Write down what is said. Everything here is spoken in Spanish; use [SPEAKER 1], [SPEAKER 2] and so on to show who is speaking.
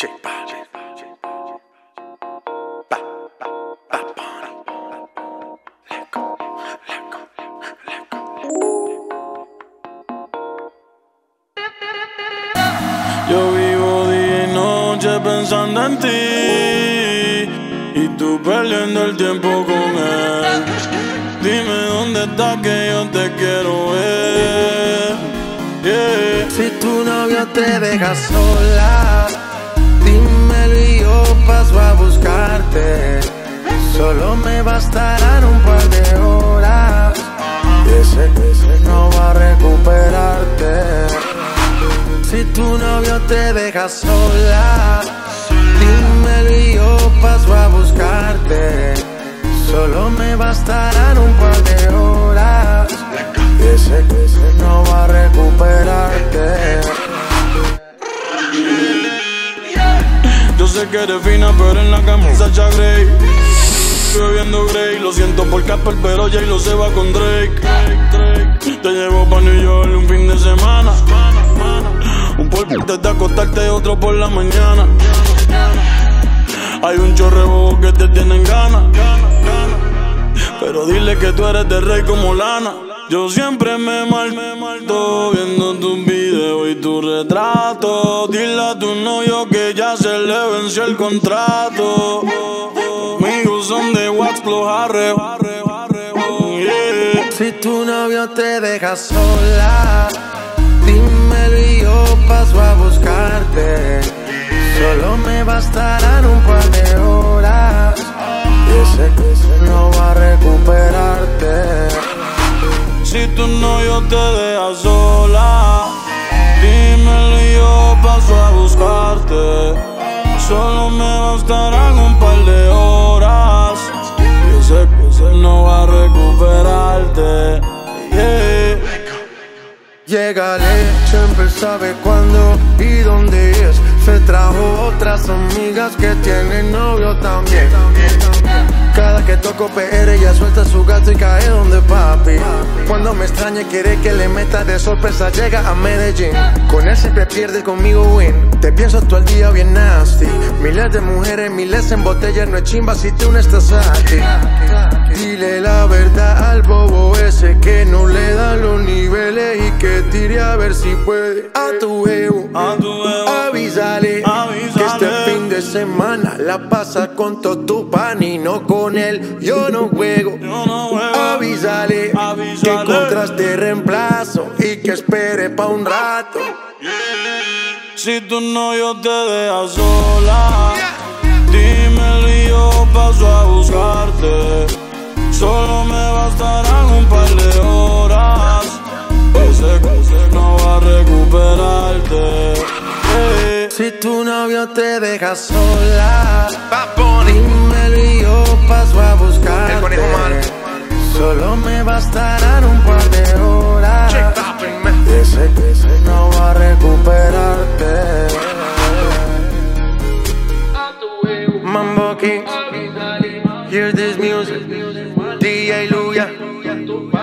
[SPEAKER 1] Yo vivo día y noche pensando en ti y tú perdiendo el tiempo con él. Dime dónde estás que yo te quiero ver. Yeah.
[SPEAKER 2] Si tu novio te deja sola me bastarán un par de horas. Ese, ese no va a recuperarte. Si tu novio te deja sola, dímelo y yo paso a buscarte. Solo me bastarán un par de horas. Y ese, ese no va a recuperarte.
[SPEAKER 1] Yo sé que eres fina, pero en la cama Sacha Grey. Bebiendo Grey, lo siento por Casper, pero Jay lo se va con Drake. Te llevo pa' New York un fin de semana. Un polvo antes de acostarte, otro por la mañana. Hay un chorrebo que te tienen ganas. Pero dile que tú eres de rey como lana. Yo siempre me mal, me malto viendo tus videos y tu retrato. Dile a tu novio que ya se le venció el contrato. Yeah.
[SPEAKER 2] Si tu novio te deja sola, dímelo y yo paso a buscarte. Solo me bastarán un par de horas. Y ese, ese no va a recuperarte.
[SPEAKER 1] Si tu novio te deja sola, dímelo y yo paso a buscarte.
[SPEAKER 2] Llegale, siempre sabe cuándo y dónde es. Se trajo otras amigas que tienen novio también. Cada que toco PR ella suelta su gato y cae donde papi. Cuando me extraña quiere que le meta de sorpresa llega a Medellín. Con él siempre pierde, conmigo win. Te pienso todo el día bien nasty. Miles de mujeres, miles en botella, no es chimba si tú no estás aquí. Dile la verdad al bobo tire a ver si puede. A tu ego,
[SPEAKER 1] A tu ego.
[SPEAKER 2] avísale,
[SPEAKER 1] Avísale.
[SPEAKER 2] que este fin de semana la pasa con todo tu pan y no con él. Yo no juego.
[SPEAKER 1] Yo no juego.
[SPEAKER 2] Avísale,
[SPEAKER 1] Avísale.
[SPEAKER 2] que encontraste reemplazo y que espere pa' un rato.
[SPEAKER 1] Si tu novio te deja sola, dímelo y yo paso a buscarte. Solo me bastarán un par de horas. Ese recuperarte. Yeah.
[SPEAKER 2] Si tu novio te deja sola, dímelo y yo paso a buscarte. Solo me bastarán un par de horas. Y ese que no va a recuperarte. Mambo King, hear this music. DJ Luya. Eh, eh.